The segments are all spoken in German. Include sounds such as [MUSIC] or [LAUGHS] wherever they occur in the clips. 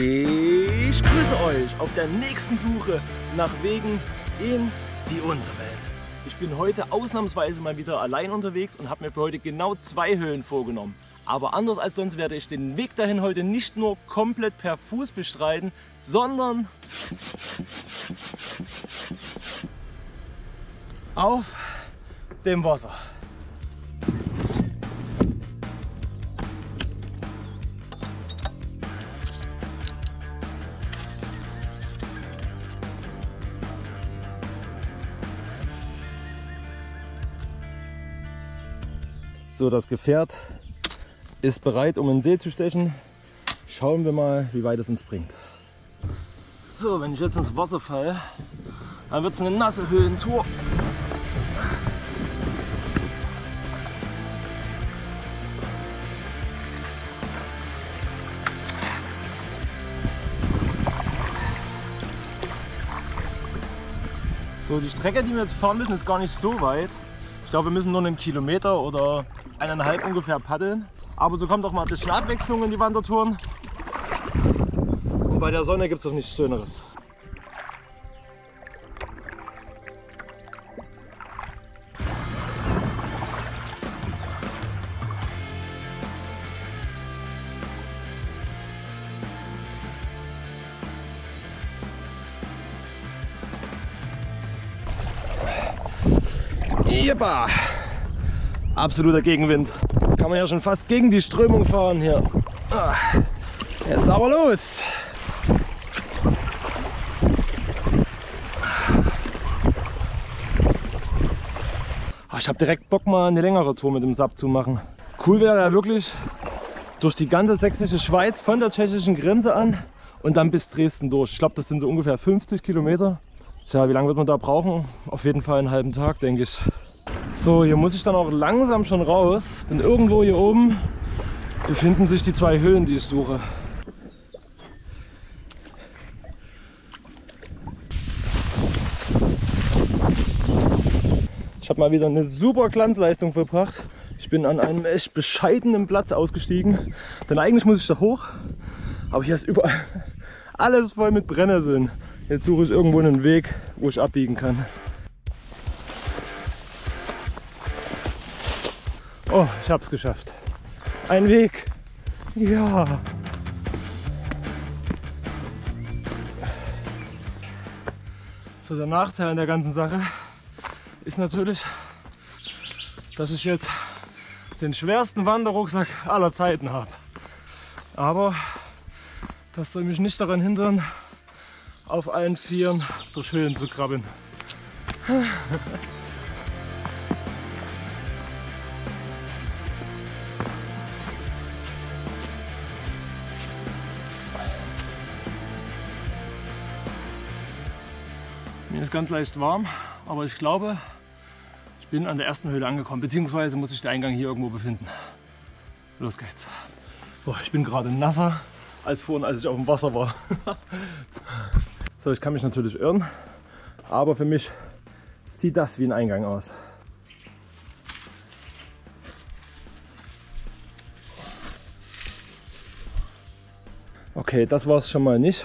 Ich grüße euch auf der nächsten Suche nach Wegen in die Unterwelt. Ich bin heute ausnahmsweise mal wieder allein unterwegs und habe mir für heute genau zwei Höhlen vorgenommen. Aber anders als sonst werde ich den Weg dahin heute nicht nur komplett per Fuß bestreiten, sondern [LAUGHS] auf dem Wasser. So, das Gefährt ist bereit, um in den See zu stechen. Schauen wir mal, wie weit es uns bringt. So, wenn ich jetzt ins Wasser falle, dann wird es eine nasse Höhentour. So, die Strecke, die wir jetzt fahren müssen, ist gar nicht so weit. Ich glaube, wir müssen nur einen Kilometer oder eineinhalb ungefähr paddeln. Aber so kommt auch mal ein bisschen Abwechslung in die Wandertouren. Und bei der Sonne gibt es doch nichts Schöneres. Jeppa! Absoluter Gegenwind. Kann man ja schon fast gegen die Strömung fahren hier. Ah, jetzt aber los! Ah, ich habe direkt Bock mal eine längere Tour mit dem Sub zu machen. Cool wäre ja wirklich durch die ganze sächsische Schweiz von der tschechischen Grenze an und dann bis Dresden durch. Ich glaube, das sind so ungefähr 50 Kilometer. Tja, wie lange wird man da brauchen? Auf jeden Fall einen halben Tag, denke ich. So, hier muss ich dann auch langsam schon raus, denn irgendwo hier oben befinden sich die zwei Höhen, die ich suche. Ich habe mal wieder eine super Glanzleistung verbracht. Ich bin an einem echt bescheidenen Platz ausgestiegen, denn eigentlich muss ich da hoch, aber hier ist überall [LAUGHS] alles voll mit Brennnesseln. Jetzt suche ich irgendwo einen Weg, wo ich abbiegen kann. Oh, ich habe es geschafft. Ein Weg. Ja. So, der Nachteil an der ganzen Sache ist natürlich, dass ich jetzt den schwersten Wanderrucksack aller Zeiten habe. Aber das soll mich nicht daran hindern, auf allen Vieren durch Höhen zu krabbeln. [LAUGHS] Mir ist ganz leicht warm, aber ich glaube, ich bin an der ersten Höhle angekommen, beziehungsweise muss sich der Eingang hier irgendwo befinden. Los geht's. Boah, ich bin gerade nasser als vorhin, als ich auf dem Wasser war. [LAUGHS] so, ich kann mich natürlich irren, aber für mich sieht das wie ein Eingang aus. Okay, das war es schon mal nicht.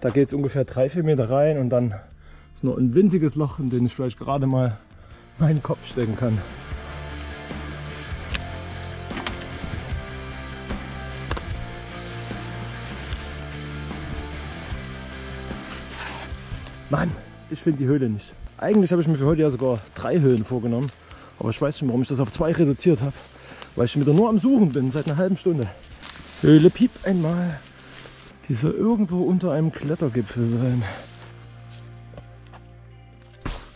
Da geht es ungefähr 3-4 Meter rein und dann ist nur ein winziges Loch, in dem ich vielleicht gerade mal meinen Kopf stecken kann. Mann, ich finde die Höhle nicht. Eigentlich habe ich mir für heute ja sogar drei Höhlen vorgenommen. Aber ich weiß schon, warum ich das auf zwei reduziert habe. Weil ich wieder nur am Suchen bin, seit einer halben Stunde. Höhle Piep einmal. Die soll irgendwo unter einem Klettergipfel sein.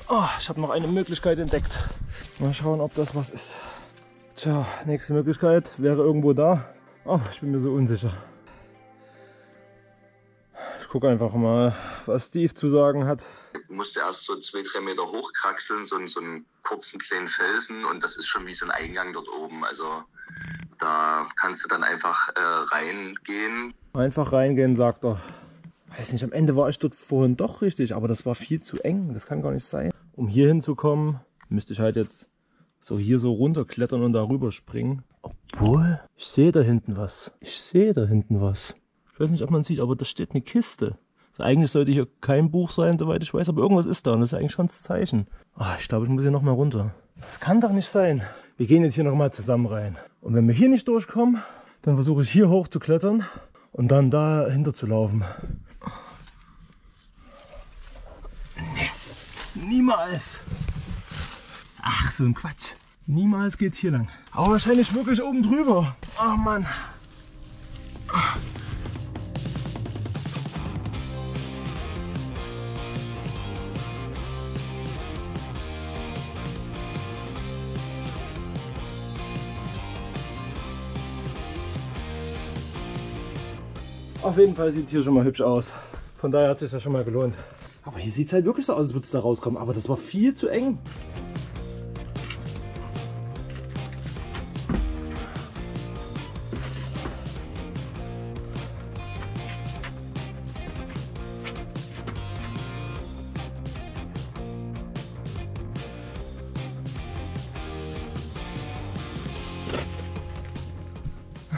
Oh, ich habe noch eine Möglichkeit entdeckt. Mal schauen, ob das was ist. Tja, nächste Möglichkeit wäre irgendwo da. Oh, ich bin mir so unsicher. Ich gucke einfach mal, was Steve zu sagen hat. Du musst erst so zwei, drei Meter hochkraxeln, so, so einen kurzen kleinen Felsen und das ist schon wie so ein Eingang dort oben. Also da kannst du dann einfach äh, reingehen. Einfach reingehen, sagt er. Weiß nicht, am Ende war ich dort vorhin doch richtig, aber das war viel zu eng. Das kann gar nicht sein. Um hier hinzukommen, müsste ich halt jetzt so hier so runterklettern und darüber springen. Obwohl, ich sehe da hinten was. Ich sehe da hinten was. Ich weiß nicht, ob man sieht, aber da steht eine Kiste. Also eigentlich sollte hier kein Buch sein, soweit ich weiß, aber irgendwas ist da und das ist eigentlich schon das Zeichen. Ah, ich glaube, ich muss hier nochmal runter. Das kann doch nicht sein. Wir gehen jetzt hier nochmal zusammen rein. Und wenn wir hier nicht durchkommen, dann versuche ich hier hoch zu klettern und dann dahinter zu laufen. Niemals. Ach, so ein Quatsch. Niemals geht hier lang. Aber wahrscheinlich wirklich oben drüber. Oh Mann. Auf jeden Fall sieht es hier schon mal hübsch aus. Von daher hat sich das schon mal gelohnt. Aber hier sieht es halt wirklich so aus, als würde es da rauskommen. Aber das war viel zu eng.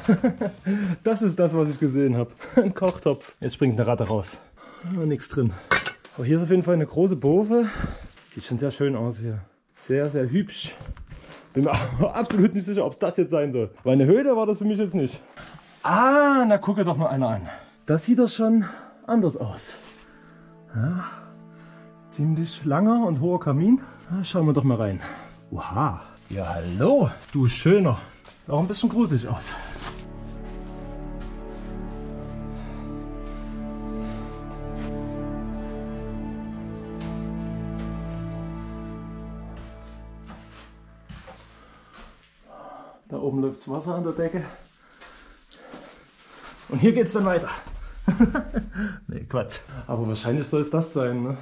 [LAUGHS] das ist das, was ich gesehen habe. Ein Kochtopf. Jetzt springt eine Ratte raus. Nichts drin. Aber hier ist auf jeden Fall eine große Bowe. Sieht schon sehr schön aus hier. Sehr, sehr hübsch. Bin mir [LAUGHS] absolut nicht sicher, ob es das jetzt sein soll. Weil eine Höhle war das für mich jetzt nicht. Ah, na gucke doch mal einer an. Das sieht doch schon anders aus. Ja, ziemlich langer und hoher Kamin. Na, schauen wir doch mal rein. Oha. Ja, hallo. Du Schöner. Sieht auch ein bisschen gruselig aus. Da oben läuft das Wasser an der Decke. Und hier geht es dann weiter. [LAUGHS] nee, Quatsch. Aber wahrscheinlich soll es das sein. Ne?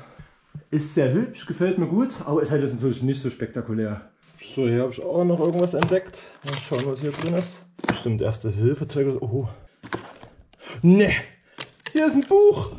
Ist sehr hübsch, gefällt mir gut, aber ist halt jetzt natürlich nicht so spektakulär. So, hier habe ich auch noch irgendwas entdeckt. Mal schauen, was hier drin ist. Bestimmt erste Hilfezeuge. Oh. Ne, hier ist ein Buch.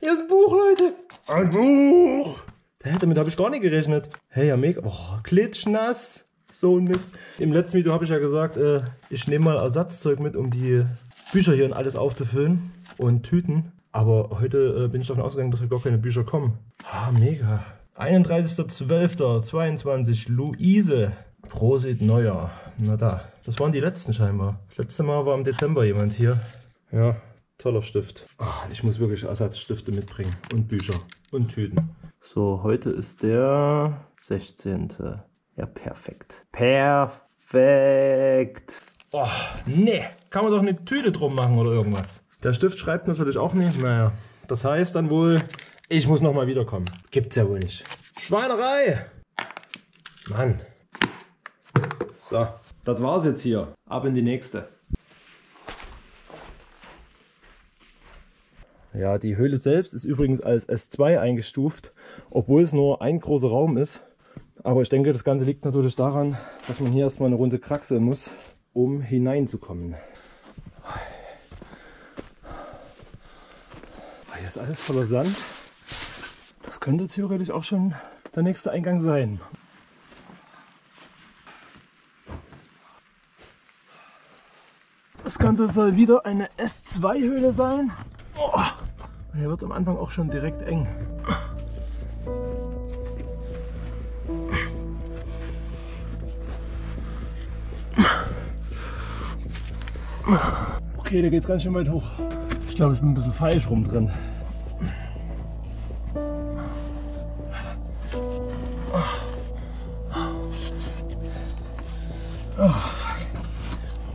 Hier ist ein Buch, Leute. Ein Buch. Hä, damit habe ich gar nicht gerechnet. Hey, ja, mega. Oh, klitschnass. So ein Mist. Im letzten Video habe ich ja gesagt, äh, ich nehme mal Ersatzzeug mit, um die Bücher hier und alles aufzufüllen und Tüten. Aber heute äh, bin ich davon ausgegangen, dass heute gar keine Bücher kommen. Ah, mega. 31.12.22 Luise. Prosit Neuer. Na da. Das waren die letzten scheinbar. Das letzte Mal war im Dezember jemand hier. Ja, toller Stift. Ach, ich muss wirklich Ersatzstifte mitbringen. Und Bücher. Und Tüten. So, heute ist der 16. Ja, perfekt. Perfekt. Oh, nee. Kann man doch eine Tüte drum machen oder irgendwas. Der Stift schreibt natürlich auch nicht. Naja, das heißt dann wohl, ich muss nochmal wiederkommen. Gibt's ja wohl nicht. Schweinerei. Mann. So, das war's jetzt hier. Ab in die nächste. Ja, die Höhle selbst ist übrigens als S2 eingestuft, obwohl es nur ein großer Raum ist. Aber ich denke, das Ganze liegt natürlich daran, dass man hier erstmal eine Runde kraxeln muss, um hineinzukommen. Hier ist alles voller Sand. Das könnte theoretisch auch schon der nächste Eingang sein. Das Ganze soll wieder eine S2-Höhle sein. Oh, hier wird es am Anfang auch schon direkt eng. Okay, da geht es ganz schön weit hoch. Ich glaube, ich bin ein bisschen falsch rum drin.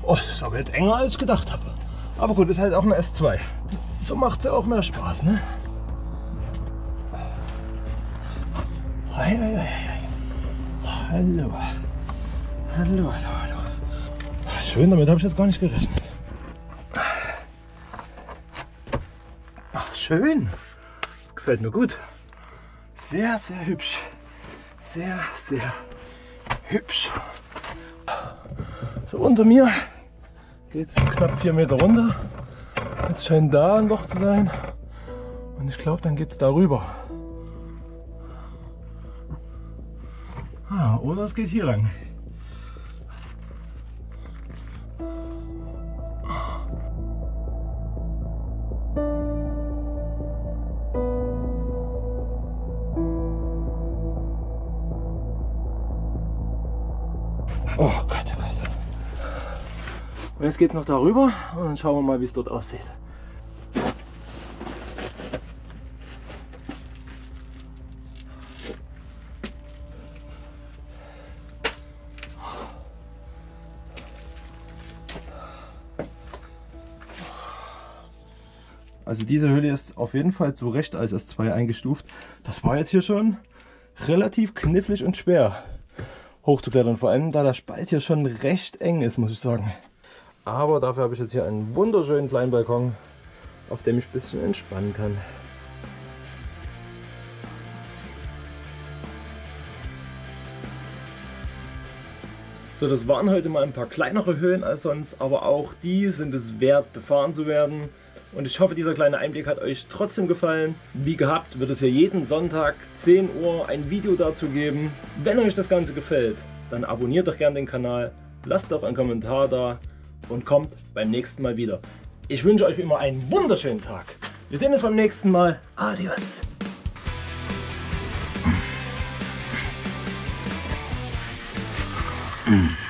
Oh, das ist aber jetzt enger als ich gedacht habe. Aber gut, ist halt auch eine S2. So macht es ja auch mehr Spaß, ne? Hallo, hallo, hallo. Schön, damit habe ich jetzt gar nicht gerechnet. Ach, schön. Das gefällt mir gut. Sehr, sehr hübsch. Sehr, sehr hübsch. So, unter mir geht es knapp vier Meter runter. Jetzt scheint da ein Loch zu sein. Und ich glaube, dann geht es darüber. Ah, oder es geht hier lang. Oh Gott, oh Gott. Und jetzt geht es noch darüber und dann schauen wir mal, wie es dort aussieht. Also diese Höhle ist auf jeden Fall zu Recht als S2 eingestuft. Das war jetzt hier schon relativ knifflig und schwer hochzuklettern. Vor allem da der Spalt hier schon recht eng ist, muss ich sagen. Aber dafür habe ich jetzt hier einen wunderschönen kleinen Balkon, auf dem ich ein bisschen entspannen kann. So, das waren heute mal ein paar kleinere Höhen als sonst, aber auch die sind es wert, befahren zu werden. Und ich hoffe, dieser kleine Einblick hat euch trotzdem gefallen. Wie gehabt wird es hier jeden Sonntag 10 Uhr ein Video dazu geben. Wenn euch das Ganze gefällt, dann abonniert doch gerne den Kanal, lasst doch einen Kommentar da und kommt beim nächsten Mal wieder. Ich wünsche euch immer einen wunderschönen Tag. Wir sehen uns beim nächsten Mal. Adios. Mm.